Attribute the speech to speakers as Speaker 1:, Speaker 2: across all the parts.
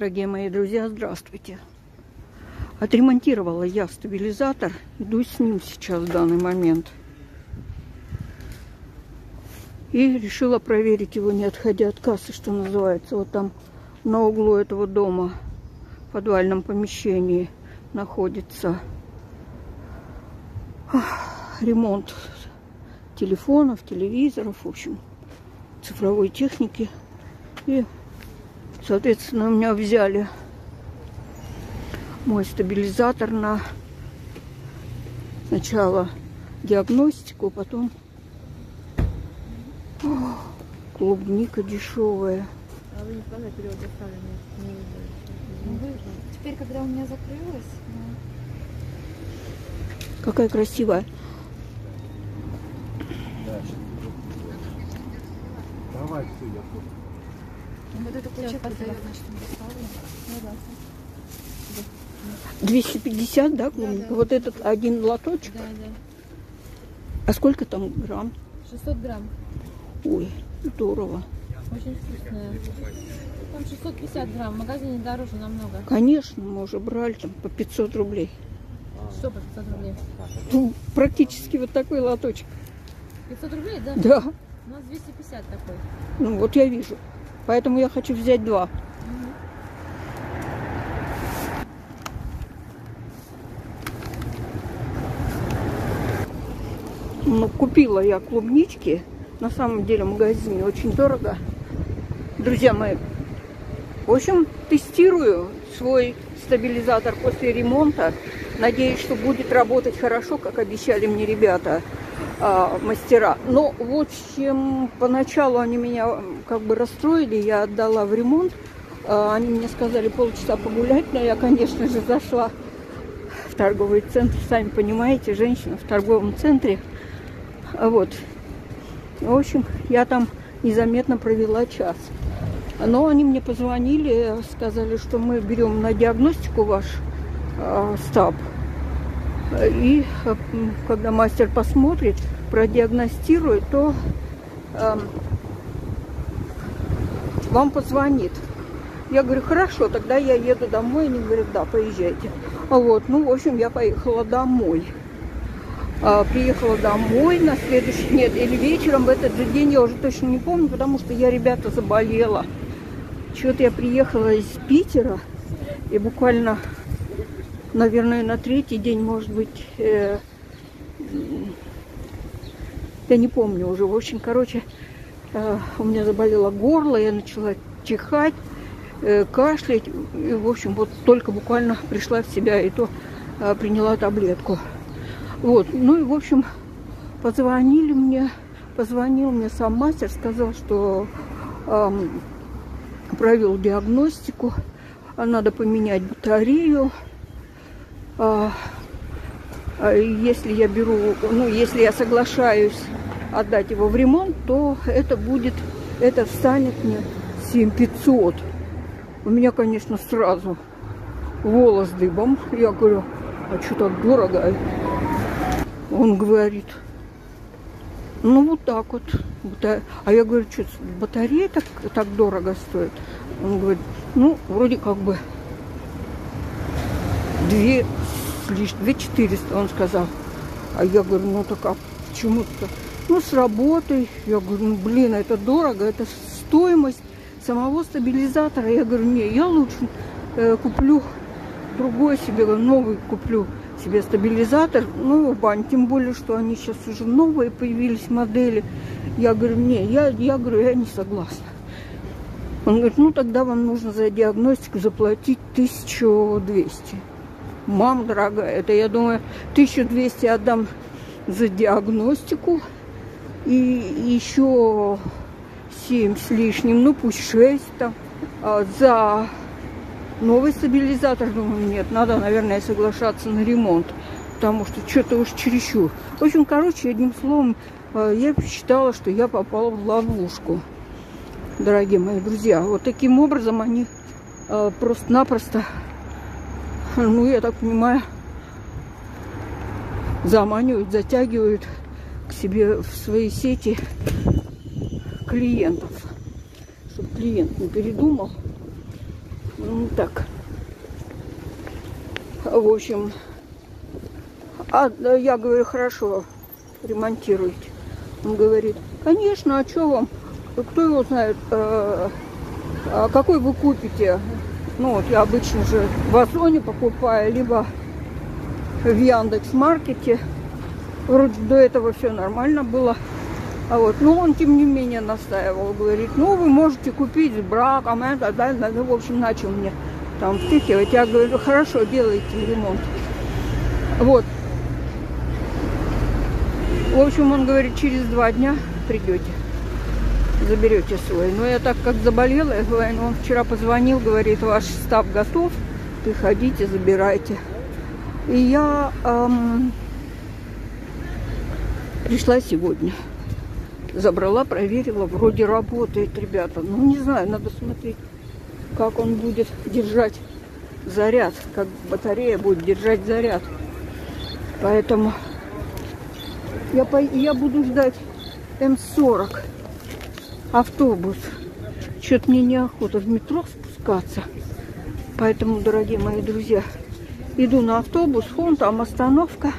Speaker 1: Дорогие мои друзья, здравствуйте. Отремонтировала я стабилизатор. Иду с ним сейчас в данный момент. И решила проверить его, не отходя от кассы, что называется. Вот там на углу этого дома, в подвальном помещении, находится ремонт телефонов, телевизоров, в общем, цифровой техники. И Соответственно, у меня взяли мой стабилизатор на сначала диагностику, потом О, клубника дешевая.
Speaker 2: А вы никогда период доставления не видели? Теперь, когда у меня закрылось, ну,
Speaker 1: Какая красивая.
Speaker 3: Давай, все, я тут.
Speaker 2: Вот это
Speaker 4: Сейчас
Speaker 2: ключик вот
Speaker 4: подаю.
Speaker 2: это, значит, доставлено. Ну да.
Speaker 1: 250, да, клубника?
Speaker 2: да.
Speaker 1: Вот этот один лоточек.
Speaker 2: Да, да.
Speaker 1: А сколько там грамм?
Speaker 2: 600 грамм.
Speaker 1: Ой, здорово.
Speaker 2: Очень вкусная. Там 650 грамм. В магазине дороже намного.
Speaker 1: Конечно, мы уже брали там по 500 рублей.
Speaker 2: Что по 500 рублей?
Speaker 1: Ну, практически вот такой лоточек.
Speaker 2: 500 рублей, да?
Speaker 1: Да,
Speaker 2: У нас 250 такой.
Speaker 1: ну вот я вижу. Поэтому я хочу взять два. Ну, купила я клубнички. На самом деле в магазине очень дорого. Друзья мои, в общем, тестирую свой стабилизатор после ремонта. Надеюсь, что будет работать хорошо, как обещали мне ребята, а, мастера. Но, в общем, поначалу они меня как бы расстроили. Я отдала в ремонт. А, Они мне сказали полчаса погулять, но я, конечно же, зашла в торговый центр. Сами понимаете, женщина в торговом центре. А Вот. В общем, я там незаметно провела час. Но они мне позвонили, сказали, что мы берем на диагностику ваш э, стаб. И э, когда мастер посмотрит, продиагностирует, то эм, вам позвонит. Я говорю, хорошо, тогда я еду домой. Они говорят, да, поезжайте. Вот, ну, в общем, я поехала домой. А, приехала домой на следующий, нет, или вечером в этот же день, я уже точно не помню, потому что я, ребята, заболела. Что-то я приехала из Питера, и буквально, наверное, на третий день, может быть, э, я не помню уже. В общем, короче, э, у меня заболело горло, я начала чихать, э, кашлять. И, в общем, вот только буквально пришла в себя, и то э, приняла таблетку. Вот, ну и, в общем, позвонили мне, позвонил мне сам мастер, сказал, что ам, провел диагностику, а надо поменять батарею. А, а если я беру, ну, если я соглашаюсь отдать его в ремонт, то это будет, это встанет мне 7500. У меня, конечно, сразу волос дыбом. Я говорю, а что так дорого? Он говорит, ну вот так вот. А я говорю, что батарея так, так дорого стоит? Он говорит, ну, вроде как бы две две четыреста, он сказал. А я говорю, ну так а почему-то? Ну, с работой. Я говорю, ну, блин, это дорого, это стоимость самого стабилизатора. Я говорю, не, я лучше э, куплю другой себе, новый куплю себе стабилизатор, ну, бань, тем более, что они сейчас уже новые появились модели. Я говорю, не, я, я говорю, я не согласна. Он говорит, ну, тогда вам нужно за диагностику заплатить 1200. Мам, дорогая, это, я думаю, 1200 отдам за диагностику и еще 7 с лишним, ну, пусть 6 там, а, за Новый стабилизатор, думаю, нет, надо, наверное, соглашаться на ремонт, потому что что-то уж чересчур. В общем, короче, одним словом, э, я посчитала, что я попала в ловушку, дорогие мои друзья. Вот таким образом они э, просто-напросто, ну, я так понимаю, заманивают, затягивают к себе в свои сети клиентов, чтобы клиент не передумал. Ну, так. В общем, а да, я говорю, хорошо, ремонтируйте. Он говорит, конечно, а что вам? Кто его знает, э, какой вы купите? Ну, вот я обычно же в Озоне покупаю, либо в Яндекс Маркете. Вроде до этого все нормально было. А вот, но он, тем не менее, настаивал, говорит, ну, вы можете купить с браком, это, да, да, ну, в общем, начал мне там втыхивать. Я говорю, хорошо, делайте ремонт. Вот. В общем, он говорит, через два дня придете, заберете свой. Но я так как заболела, я говорю, он вчера позвонил, говорит, ваш став готов, приходите, забирайте. И я эм, пришла сегодня. Забрала, проверила, вроде работает, ребята. Ну, не знаю, надо смотреть, как он будет держать заряд, как батарея будет держать заряд. Поэтому я, по, я буду ждать М40 автобус. Что-то мне неохота в метро спускаться. Поэтому, дорогие мои друзья, иду на автобус, вон там остановка.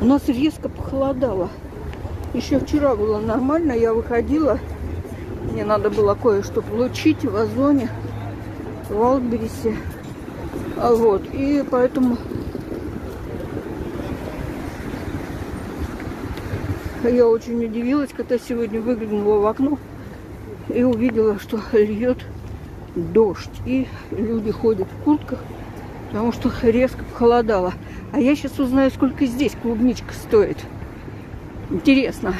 Speaker 1: У нас резко похолодало. Еще вчера было нормально, я выходила, мне надо было кое-что получить в Озоне, в Алберисе. А вот, и поэтому я очень удивилась, когда сегодня выглянула в окно и увидела, что льет дождь. И люди ходят в куртках, потому что резко похолодало. А я сейчас узнаю, сколько здесь клубничка стоит. Интересно.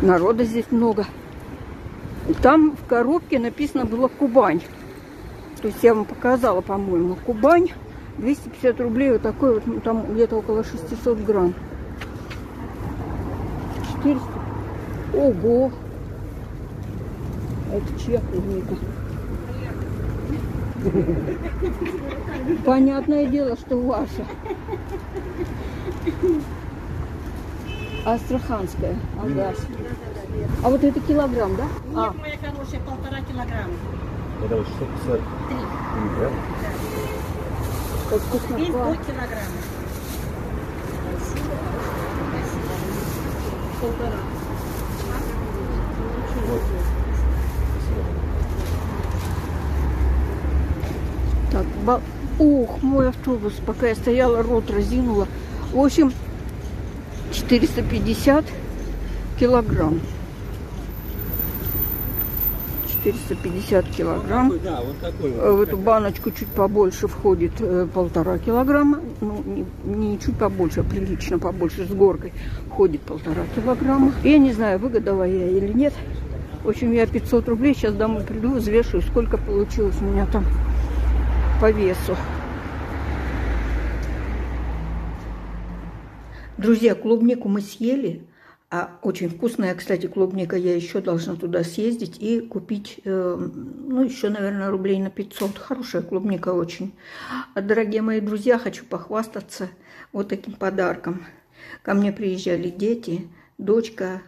Speaker 1: Народа здесь много. Там в коробке написано было Кубань. То есть я вам показала, по-моему, Кубань. 250 рублей вот такой вот, ну, там где-то около 600 грамм. 400. Ого! Это чья клубника? Понятное дело, что ваша. Астраханская. Ага. А вот это килограмм, да? А,
Speaker 4: Нет, моя хорошая, полтора килограмма.
Speaker 3: Это вот 650 грамм.
Speaker 1: как вкусно.
Speaker 4: Весь
Speaker 1: пахнет. Так, ба- ух, мой автобус, пока я стояла, рот разинула. В общем, 450 килограмм. 450 килограмм. Э, В эту баночку чуть побольше входит э, полтора килограмма. Ну, не, не чуть побольше, а прилично побольше, с горкой входит полтора килограмма. Я не знаю, выгодала я или нет. В общем, я 500 рублей сейчас домой приду, взвешиваю, сколько получилось у меня там по весу. Друзья, клубнику мы съели. А очень вкусная, кстати, клубника. Я еще должна туда съездить и купить, э, ну, еще, наверное, рублей на 500. Хорошая клубника очень. А, дорогие мои друзья, хочу похвастаться вот таким подарком. Ко мне приезжали дети, дочка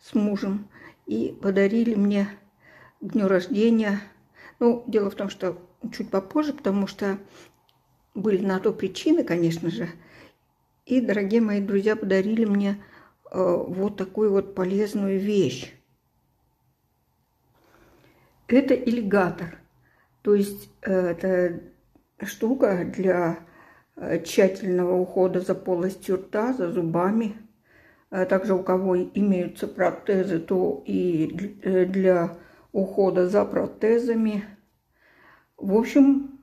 Speaker 1: с мужем, и подарили мне к дню рождения. Ну, дело в том, что чуть попозже, потому что были на то причины, конечно же. И, дорогие мои друзья, подарили мне вот такую вот полезную вещь. Это ирригатор. То есть э, это штука для э, тщательного ухода за полостью рта, за зубами. Также у кого имеются протезы, то и дл- э, для ухода за протезами. В общем,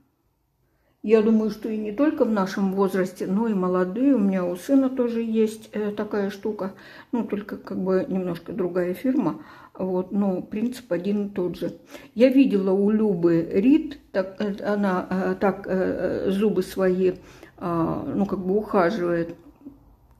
Speaker 1: я думаю, что и не только в нашем возрасте, но и молодые. У меня у сына тоже есть э, такая штука. Ну, только как бы немножко другая фирма. Вот, но принцип один и тот же. Я видела у Любы Рид, так, э, она э, так зубы свои, а, ну, как бы ухаживает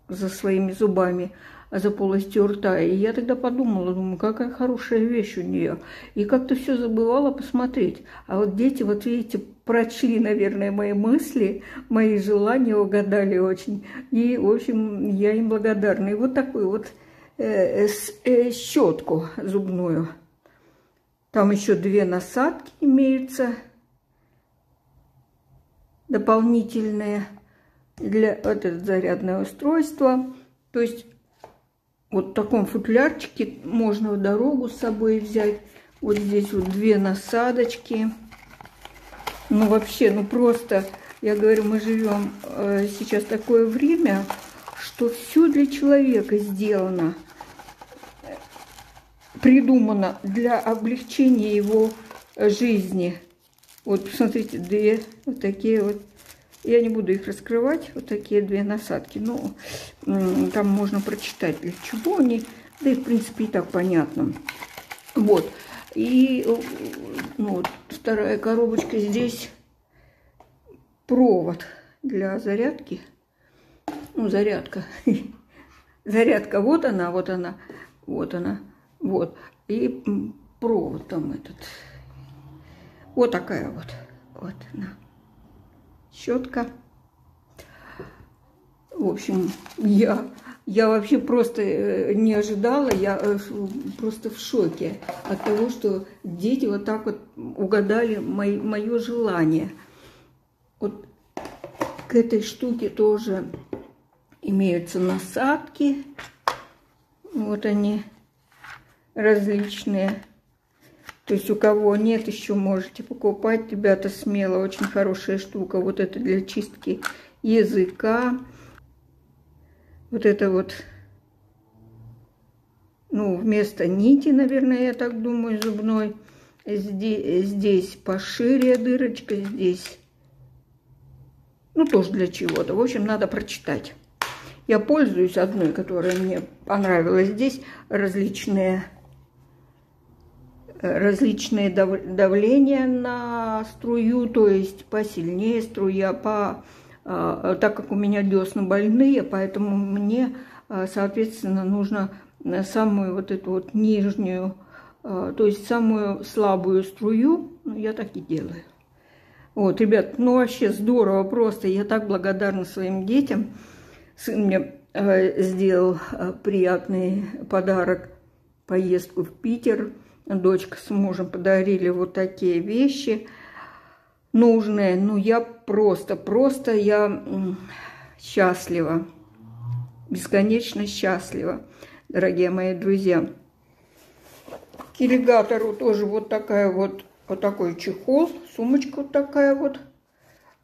Speaker 1: за своими зубами, за полостью рта. И я тогда подумала, думаю, какая хорошая вещь у нее. И как-то все забывала посмотреть. А вот дети, вот видите, прочли, наверное, мои мысли, мои желания, угадали очень. И, в общем, я им благодарна. И вот такую вот э, с- э, щетку зубную. Там еще две насадки имеются дополнительные для вот это зарядное устройство. То есть вот в таком футлярчике можно в дорогу с собой взять. Вот здесь вот две насадочки. Ну вообще, ну просто, я говорю, мы живем э, сейчас такое время, что все для человека сделано, придумано для облегчения его жизни. Вот, посмотрите, две вот такие вот. Я не буду их раскрывать. Вот такие две насадки. Ну, там можно прочитать, для чего они. Да и, в принципе, и так понятно. Вот. И ну, вот, вторая коробочка здесь провод для зарядки. Ну, зарядка. Зарядка, вот она, вот она, вот она, вот. И провод там этот. Вот такая вот. Вот она. Щетка. В общем, я, я вообще просто э, не ожидала, я э, просто в шоке от того, что дети вот так вот угадали мои, мое желание. Вот к этой штуке тоже имеются насадки. Вот они различные. То есть у кого нет, еще можете покупать, ребята, смело. Очень хорошая штука. Вот это для чистки языка. Вот это вот, ну, вместо нити, наверное, я так думаю, зубной. Здесь, здесь пошире дырочка, здесь, ну, тоже для чего-то. В общем, надо прочитать. Я пользуюсь одной, которая мне понравилась. Здесь различные различные давления на струю, то есть посильнее струя, по, а, так как у меня десна больные, поэтому мне, а, соответственно, нужно самую вот эту вот нижнюю, а, то есть самую слабую струю, ну, я так и делаю. Вот, ребят, ну вообще здорово просто, я так благодарна своим детям. Сын мне сделал приятный подарок, поездку в Питер – дочка с мужем подарили вот такие вещи нужные. Ну, я просто, просто я счастлива, бесконечно счастлива, дорогие мои друзья. К ирригатору тоже вот такая вот, вот такой чехол, сумочка вот такая вот.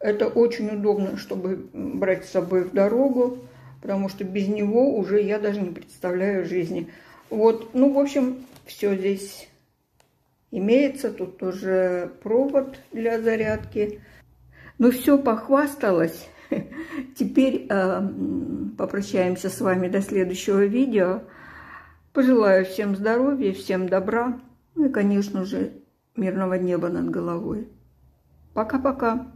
Speaker 1: Это очень удобно, чтобы брать с собой в дорогу, потому что без него уже я даже не представляю жизни. Вот, ну, в общем, все здесь имеется. Тут тоже провод для зарядки. Ну все, похвасталась. Теперь э, попрощаемся с вами до следующего видео. Пожелаю всем здоровья, всем добра. Ну и, конечно же, мирного неба над головой. Пока-пока.